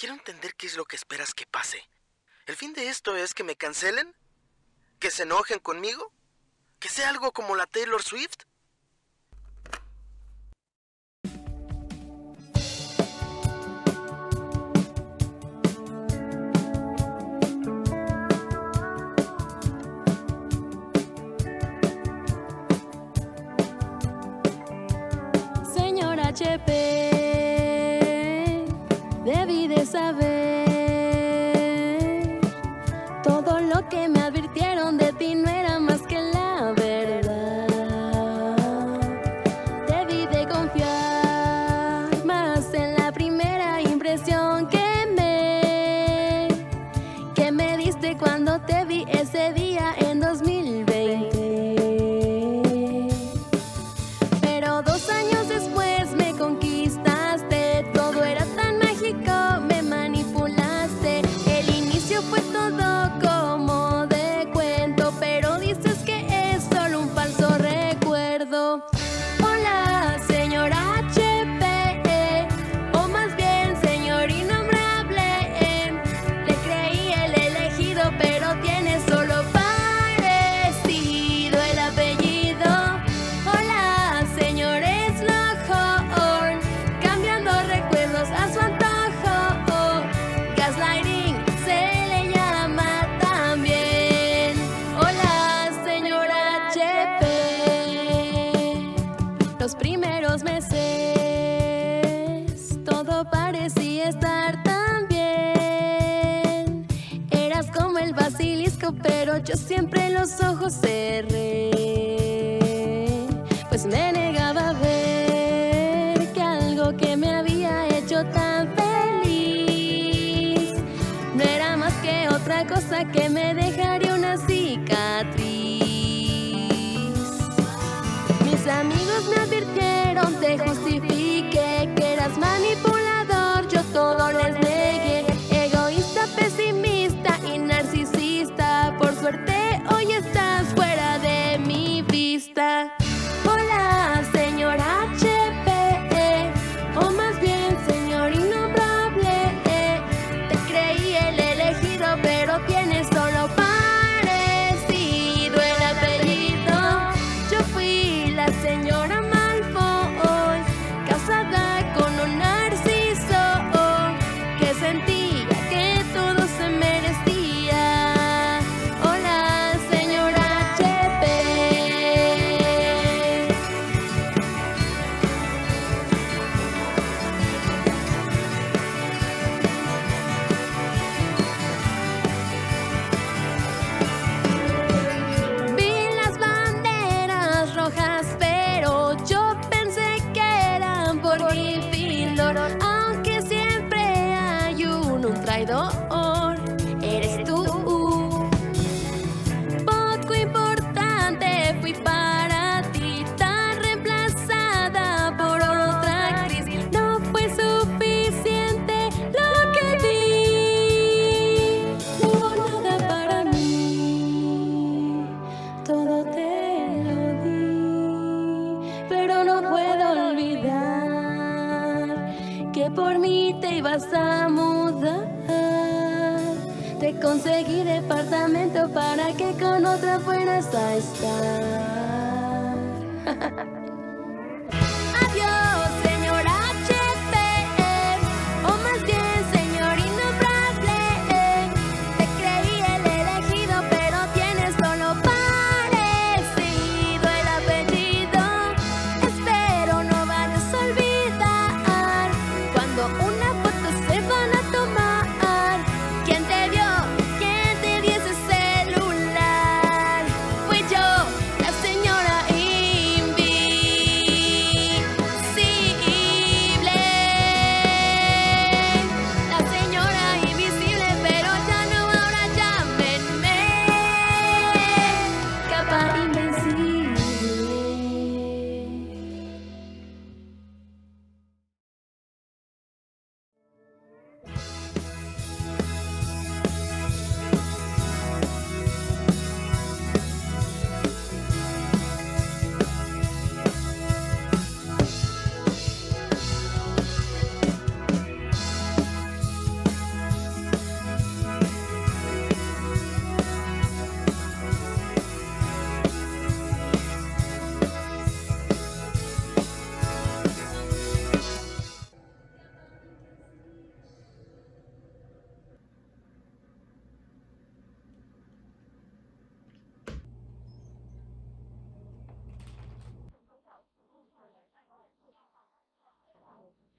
Quiero entender qué es lo que esperas que pase. ¿El fin de esto es que me cancelen? ¿Que se enojen conmigo? ¿Que sea algo como la Taylor Swift? debí de saber. Todo lo que me advirtieron de ti no era más que la verdad. Debí de confiar más en la primera impresión que me, que me diste cuando te vi ese día. En yo parecía estar tan bien. Eras como el basilisco, pero yo siempre los ojos cerré. que por mí te ibas a mudar. Te conseguí departamento para que con otra fueras a estar.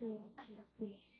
对呀对呀对。